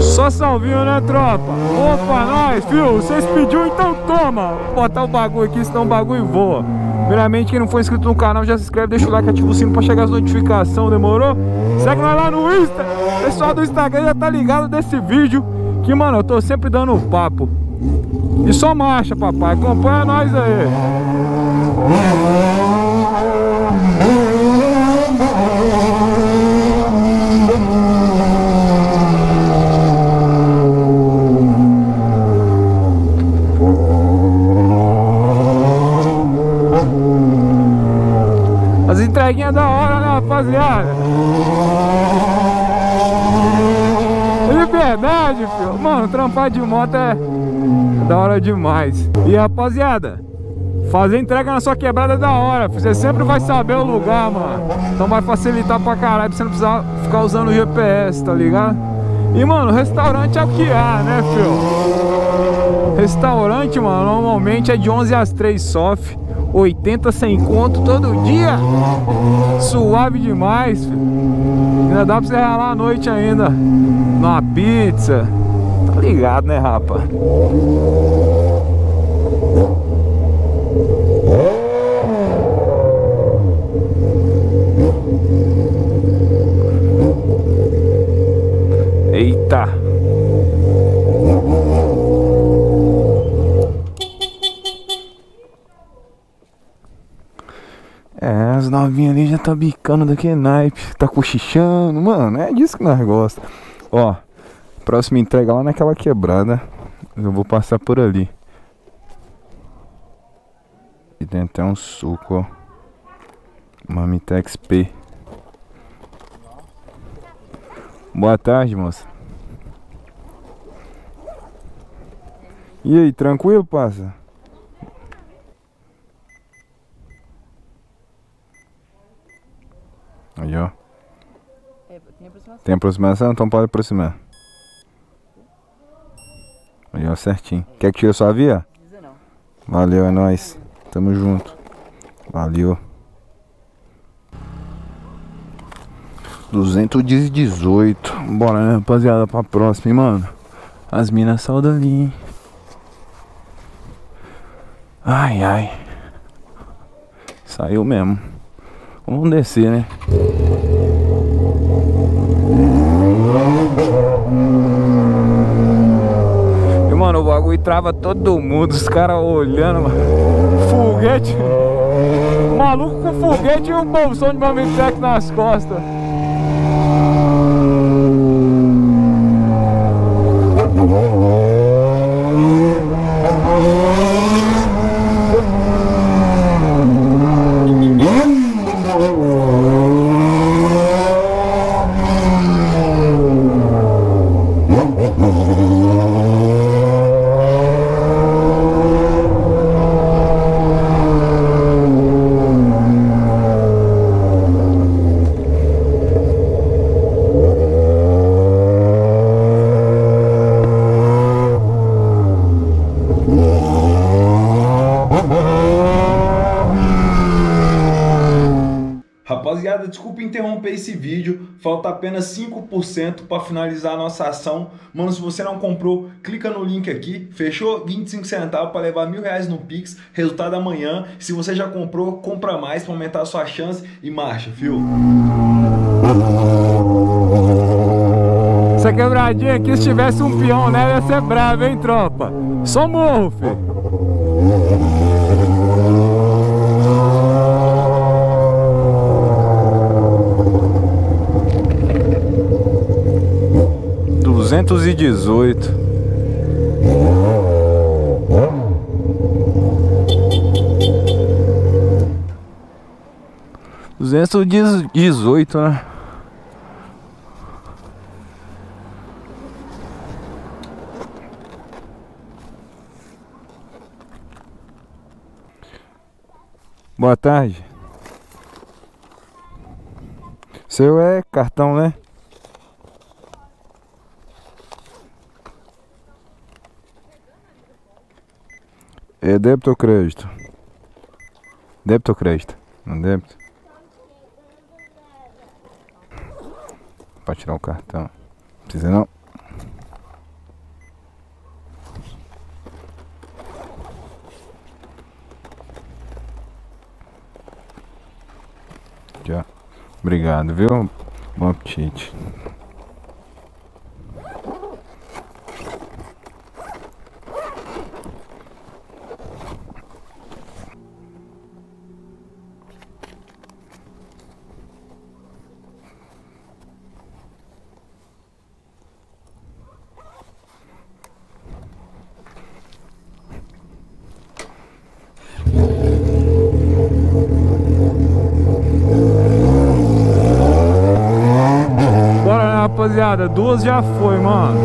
Só salvinho, né, tropa? Opa, nós, fio. Vocês pediu, então toma. Vou botar o bagulho aqui, senão o bagulho voa. Primeiramente, quem não for inscrito no canal, já se inscreve, deixa o like, ativa o sino pra chegar as notificações, demorou? Segue nós lá no Insta. Pessoal do Instagram já tá ligado desse vídeo. Que, mano, eu tô sempre dando papo. E só marcha, papai. Acompanha nós aí. Mano, trampar de moto é da hora demais. E rapaziada, fazer entrega na sua quebrada é da hora. Você sempre vai saber o lugar, mano. Então vai facilitar pra caralho pra você não precisar ficar usando o GPS, tá ligado? E mano, restaurante é o que há, né, filho? Restaurante, mano, normalmente é de 11 às 3 sofre. 80 sem conto todo dia. Suave demais, filho. Ainda dá pra você ralar à noite ainda. Numa pizza. Ligado, né, rapa? Eita! É, as novinhas ali já tá bicando daquele naipe, tá cochichando, mano, é disso que nós gostamos. Ó, próxima entrega lá naquela quebrada, eu vou passar por ali. E tem até um suco, ó. Mamitex P. Boa tarde, moça. E aí, tranquilo, passa? Aí, ó. É, tem aproximação. Tem aproximação? Então pode aproximar. Ó, certinho. Quer que tire sua via? Valeu, é nóis. Tamo junto. Valeu. 218. Bora, né, rapaziada, pra próxima, hein, mano. As minas saiu dali, hein. Ai, ai. Saiu mesmo. Vamos descer, né? E, mano, o bagulho trava todo mundo, os caras olhando, mano. Foguete. Maluco com foguete e um bolsão de Mamitex nas costas. Rapaziada, desculpa interromper esse vídeo, falta apenas 5% para finalizar a nossa ação. Mano, se você não comprou, clica no link aqui, fechou? 25 centavos para levar mil reais no Pix, resultado amanhã. Se você já comprou, compra mais para aumentar a sua chance e marcha, fio. Essa quebradinha aqui, se tivesse um peão nela, ia ser bravo, hein, tropa? Só morro, filho. Duzentos e dezoito. Duzentos dezoito, né? Boa tarde. Seu é cartão, né? É débito ou crédito? Débito ou crédito? Não débito? Pra tirar o cartão. Precisa não. Já. Obrigado, viu? Bom apetite. Bora, né, rapaziada? Duas já foi, mano.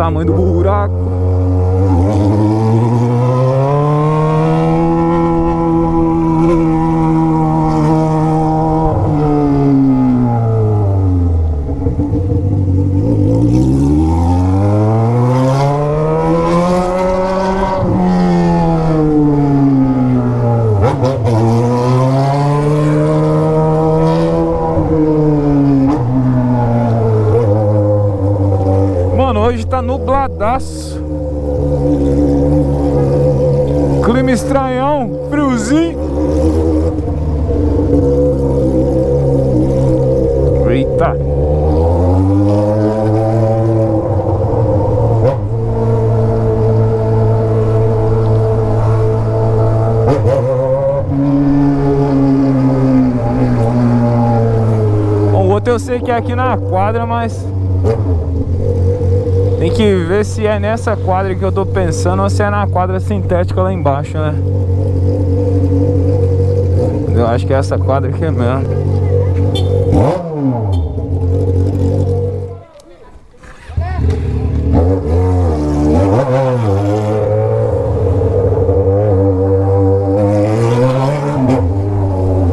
Tamanho do buraco. Mano, hoje nubladaço. Clima estranhão, friozinho. Eita. O outro eu sei que é aqui na quadra, mas tem que ver se é nessa quadra que eu tô pensando ou se é na quadra sintética lá embaixo, né? Eu acho que é essa quadra aqui mesmo.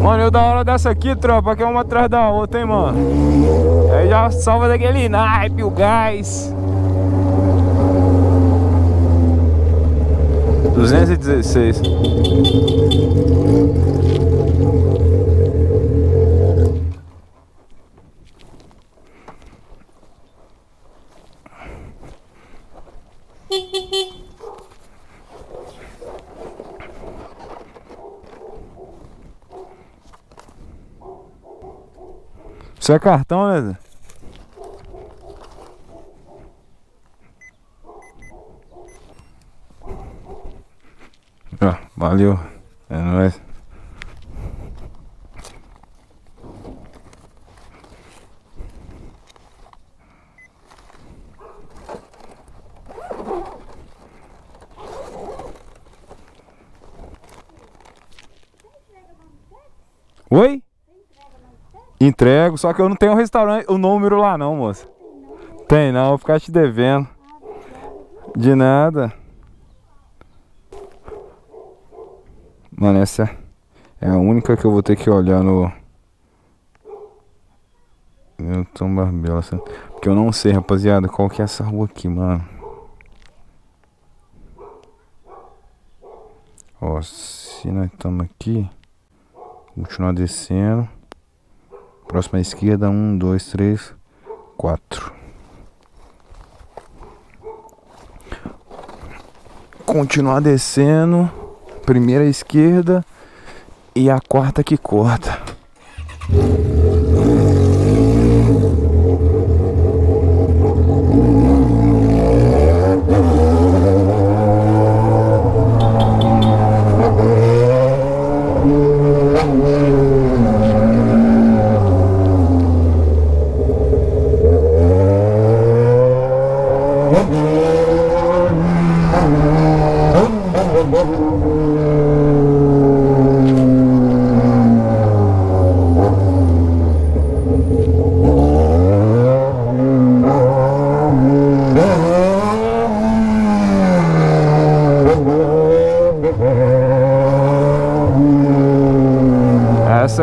Mano, eu da hora dessa aqui, tropa, que é uma atrás da outra, hein, mano. Aí já salva daquele naipe, o gás. 216. Isso é cartão, né? Zé? Ó, valeu. É nóis. Oi? Entrego, só que eu não tenho o restaurante, o número lá não, moça. Tem não, vou ficar te devendo. De nada. Mano, essa é a única que eu vou ter que olhar no. Newton Barbela. assim. Porque eu não sei, rapaziada, qual que é essa rua aqui, mano. Ó, se nós estamos aqui, continuar descendo. Próxima esquerda, um, dois, três, quatro. Continuar descendo primeira esquerda e a quarta que corta.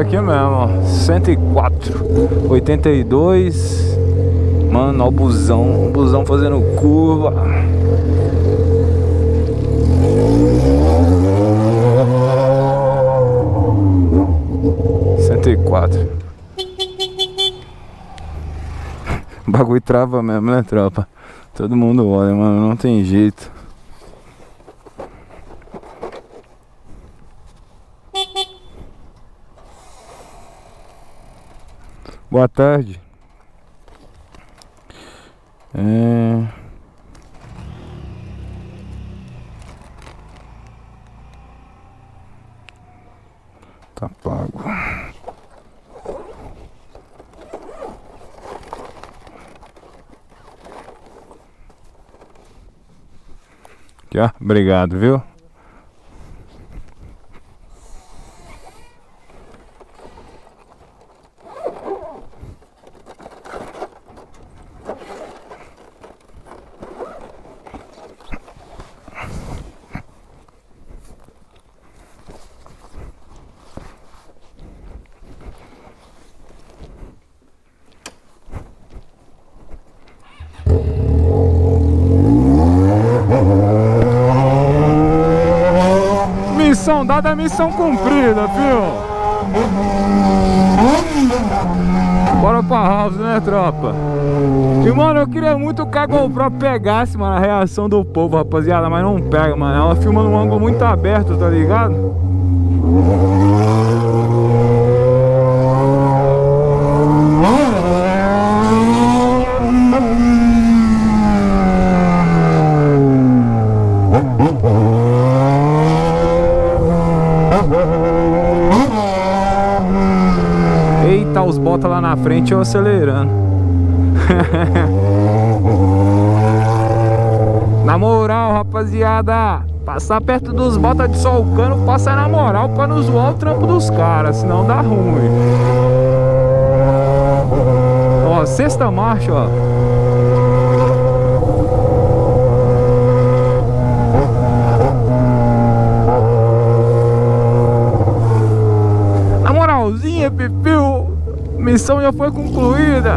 Aqui mesmo, ó. 104, 82. Mano, ó o busão, o busão fazendo curva. Quatro. O bagulho trava mesmo, né, tropa? Todo mundo olha, mano, não tem jeito. Boa tarde. É... Tá pago. Aqui, ó. Obrigado, viu? Missão dada, missão cumprida, filho. Bora pra house, né, tropa? E, mano, eu queria muito que a GoPro pegasse, mano, a reação do povo, rapaziada, mas não pega, mano. Ela filma num ângulo muito aberto, tá ligado? Os botas lá na frente eu acelerando. na moral, rapaziada, passar perto dos botas de sol cano, passa na moral pra não zoar o trampo dos caras, senão dá ruim. Ó, sexta marcha, ó. Missão já foi concluída.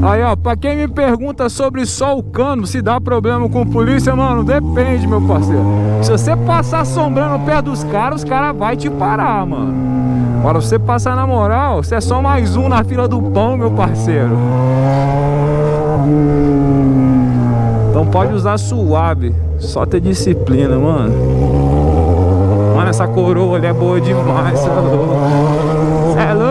Aí, ó, pra quem me pergunta sobre sol cano, se dá problema com polícia, mano, depende, meu parceiro. Se você passar assombrando perto dos caras, os caras vão te parar, mano. Agora, você passar na moral, você é só mais um na fila do pão, meu parceiro. Então pode usar suave, só ter disciplina, mano. Mano, essa coroa ali é boa demais, cê é louco. Cê é louco,